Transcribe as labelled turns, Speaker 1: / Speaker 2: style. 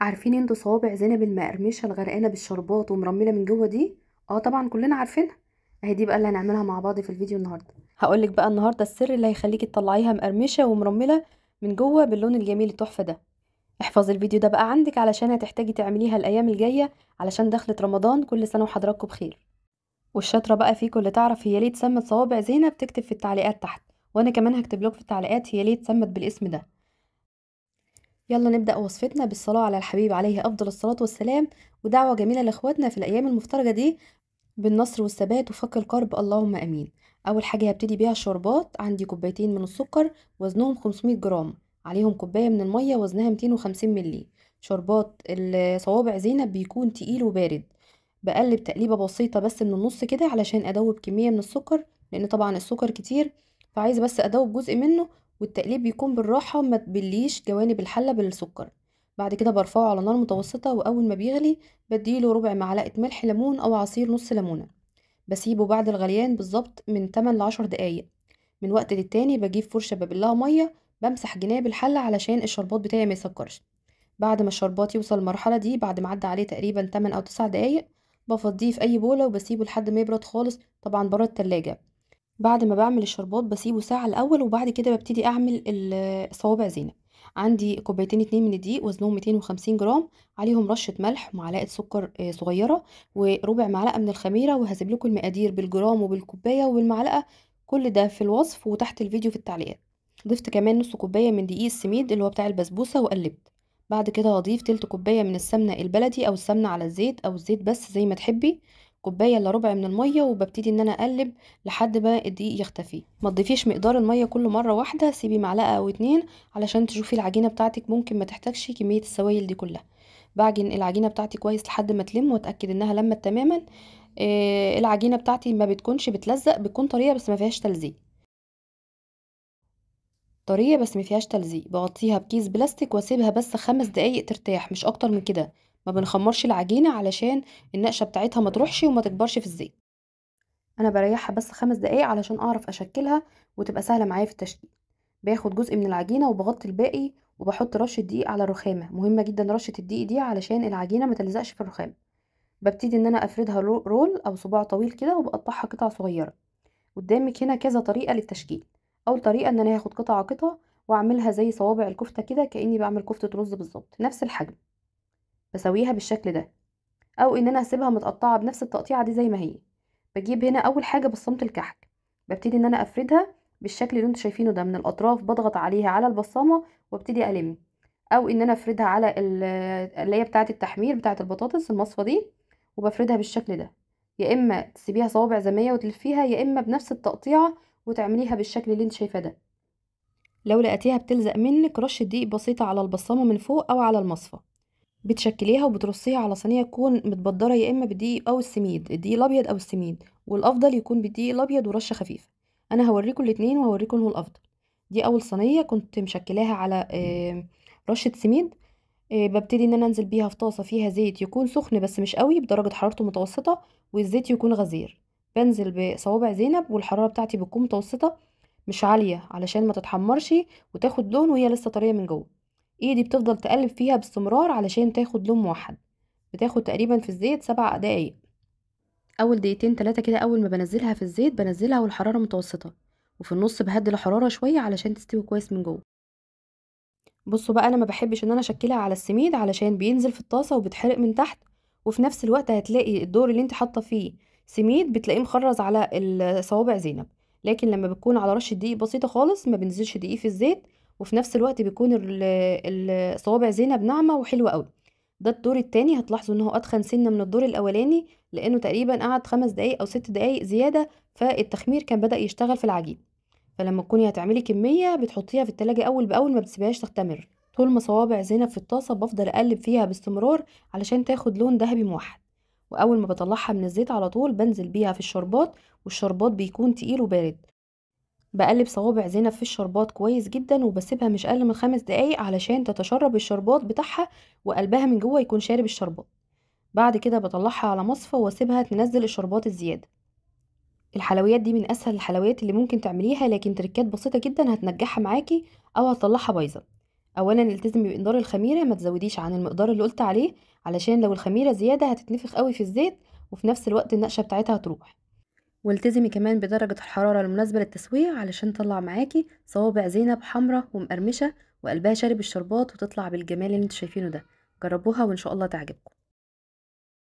Speaker 1: عارفين أنتوا صوابع زينب المقرمشة الغرقانة بالشربات ومرملة من جوه دي؟ آه طبعا كلنا عارفينها. اهي دي بقى اللي هنعملها مع بعض في الفيديو النهارده. هقولك بقى النهارده السر اللي هيخليكي تطلعيها مقرمشة ومرملة من جوه باللون الجميل التحفة ده. احفظي الفيديو ده بقى عندك علشان هتحتاجي تعمليها الأيام الجاية علشان دخلت رمضان كل سنة وحضراتكم بخير. والشاطرة بقى فيكم اللي تعرف هي ليه اتسمت صوابع زينب تكتب في التعليقات تحت وأنا كمان هكتب لكم في التعليقات هي ليه اتسمت بالاسم ده. يلا نبدأ وصفتنا بالصلاة على الحبيب عليه أفضل الصلاة والسلام ودعوة جميلة لإخواتنا في الأيام المفترجة دي بالنصر والثبات وفك الكرب اللهم أمين. أول حاجة هبتدي بيها الشربات عندي كوبايتين من السكر وزنهم 500 جرام عليهم كوباية من المية وزنها 250 ملي شربات الصوابع زينب بيكون تقيل وبارد. بقلب تقليبة بسيطة بس من النص كده علشان أدوب كمية من السكر لأن طبعا السكر كتير فعايزة بس أدوب جزء منه والتقليب بيكون بالراحة ما تبليش جوانب الحلة بالسكر. بعد كده برفعه على نار متوسطة وأول ما بيغلي بديله ربع معلقة ملح ليمون أو عصير نص ليمونة. بسيبه بعد الغليان بالظبط من 8 ل 10 دقايق. من وقت للتاني بجيب فرشة ببلها مية بمسح جناب الحلة علشان الشربات بتاعي ما يسكرش. بعد ما الشربات يوصل المرحلة دي بعد ما عدى عليه تقريبا 8 أو 9 دقايق بفضيه في أي بولة وبسيبه لحد ما يبرد خالص طبعا برا التلاجة. بعد ما بعمل الشربات بسيبه ساعة الأول وبعد كده ببتدي أعمل صوابع زينب عندي كوبايتين اتنين من الدقيق وزنهم 250 جرام عليهم رشة ملح ومعلقة سكر صغيرة وربع معلقة من الخميرة وهسيب لكم المقادير بالجرام وبالكوباية وبالمعلقة كل ده في الوصف وتحت الفيديو في التعليقات. ضفت كمان نص كوباية من دقيق السميد اللي هو بتاع البسبوسة وقلبت. بعد كده هضيف تلت كوباية من السمنة البلدي أو السمنة على الزيت أو الزيت بس زي ما تحبي. كوباية إلا ربع من المية وببتدي إن أنا أقلب لحد ما الدقيق يختفي. ما تضيفيش مقدار المية كل مرة واحدة سيبي معلقة أو اتنين علشان تشوفي العجينة بتاعتك ممكن ما تحتاجش كمية السوائل دي كلها. بعجن العجينة بتاعتي كويس لحد ما تلم وأتأكد إنها لمت تماما. آه العجينة بتاعتي ما بتكونش بتلزق بتكون طرية بس ما فيهاش تلزيق. طرية بس ما فيهاش تلزيق. بغطيها بكيس بلاستيك وأسيبها بس خمس دقايق ترتاح مش أكتر من كده. ما بنخمرش العجينة علشان النقشة بتاعتها ما تروحش وما تكبرش في الزيت. أنا بريحها بس خمس دقايق علشان أعرف أشكلها وتبقى سهلة معايا في التشكيل. باخد جزء من العجينة وبغطي الباقي وبحط رشة دقيق على الرخامة. مهمة جدا رشة الدقيق دي علشان العجينة ما تلزقش في الرخامة. ببتدي إن أنا أفردها رول أو صباع طويل كده وبقطعها قطع صغيرة. قدامك هنا كذا طريقة للتشكيل. أول طريقة إن أنا هاخد قطعة قطعة وأعملها زي صوابع الكفتة كده كأني بعمل كفتة رز بالظبط. نفس الحجم. بسويها بالشكل ده أو إن أنا أسيبها متقطعة بنفس التقطيعة دي زي ما هي. بجيب هنا أول حاجة بصمة الكحك ببتدي إن أنا أفردها بالشكل اللي أنتوا شايفينه ده من الأطراف بضغط عليها على البصامه وأبتدي ألم أو إن أنا أفردها على اللي هي بتاعة التحمير بتاعة البطاطس المصفى دي وبفردها بالشكل ده. يا إما تسيبيها صوابع زي وتلفيها يا إما بنفس التقطيعة وتعمليها بالشكل اللي أنت شايفاه ده. لو لقيتيها بتلزق منك رشة دقيق بسيطة على البصامه من فوق أو على المصفى. بتشكليها وبترصيها على صينية تكون متبدرة يا إما بالدقيق أو السميد الدقيق الأبيض أو السميد والأفضل يكون بالدقيق الأبيض ورشة خفيفة. أنا هوريكم الاتنين وهوريكم هو الأفضل. دي أول صينية كنت مشكلاها على رشة سميد. ببتدي إن أنا أنزل بيها في طاسة فيها زيت يكون سخن بس مش قوي بدرجة حرارته متوسطة والزيت يكون غزير. بنزل بصوابع زينب والحرارة بتاعتي بتكون متوسطة مش عالية علشان ما تتحمرش وتاخد لون وهي لسه طرية من جوه. ايدي بتفضل تقلب فيها باستمرار علشان تاخد لون موحد؟ بتاخد تقريبا في الزيت سبع دقايق. أول دقيقتين تلاتة كده أول ما بنزلها في الزيت بنزلها والحرارة متوسطة وفي النص بهدي الحرارة شوية علشان تستوي كويس من جوه. بصوا بقى أنا ما بحبش إن أنا أشكلها على السميد علشان بينزل في الطاسة وبتحرق من تحت وفي نفس الوقت هتلاقي الدور اللي أنت حاطة فيه سميد بتلاقيه مخرز على الصوابع زينب لكن لما بتكون على رشه دقيق بسيطة خالص ما بنزلش دقيق في الزيت وفي نفس الوقت بيكون الصوابع زينب ناعمة وحلوة قوي. ده الدور التاني هتلاحظوا إن هو اتخن سنة من الدور الأولاني لأنه تقريبا قعد خمس دقايق أو ست دقايق زيادة فالتخمير كان بدأ يشتغل في العجين. فلما تكوني هتعملي كمية بتحطيها في التلاجة أول بأول ما بتسيبهاش تختمر طول ما صوابع زينب في الطاسة بفضل أقلب فيها باستمرار علشان تاخد لون ذهبي موحد. وأول ما بطلعها من الزيت على طول بنزل بيها في الشربات والشربات بيكون تقيل وبارد. بقلب صوابع زينب في الشربات كويس جدا وبسيبها مش أقل من خمس دقايق علشان تتشرب الشربات بتاعها وقلبها من جوه يكون شارب الشربات. بعد كده بطلعها على مصفى وأسيبها تنزل الشربات الزيادة. الحلويات دي من أسهل الحلويات اللي ممكن تعمليها لكن تركات بسيطة جدا هتنجحها معاكي أو هتطلعها بايظة. أولًا التزمي بمقدار الخميرة ما تزوديش عن المقدار اللي قُلت عليه، علشان لو الخميرة زيادة هتتنفخ أوي في الزيت، وفي نفس الوقت النقشة بتاعتها هتروح. والتزمي كمان بدرجة الحرارة المناسبة للتسوية علشان تطلع معاكِ صوابع زينب حمرا ومقرمشة وقلبها شارب الشربات وتطلع بالجمال اللي أنتم شايفينه ده، جربوها وإن شاء الله تعجبكم.